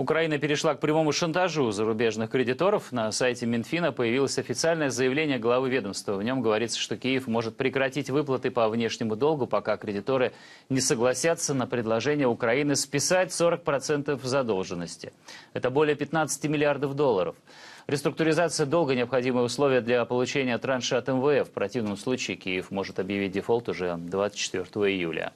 Украина перешла к прямому шантажу зарубежных кредиторов. На сайте Минфина появилось официальное заявление главы ведомства. В нем говорится, что Киев может прекратить выплаты по внешнему долгу, пока кредиторы не согласятся на предложение Украины списать 40% задолженности. Это более 15 миллиардов долларов. Реструктуризация долга – необходимое условие для получения транша от МВФ. В противном случае Киев может объявить дефолт уже 24 июля.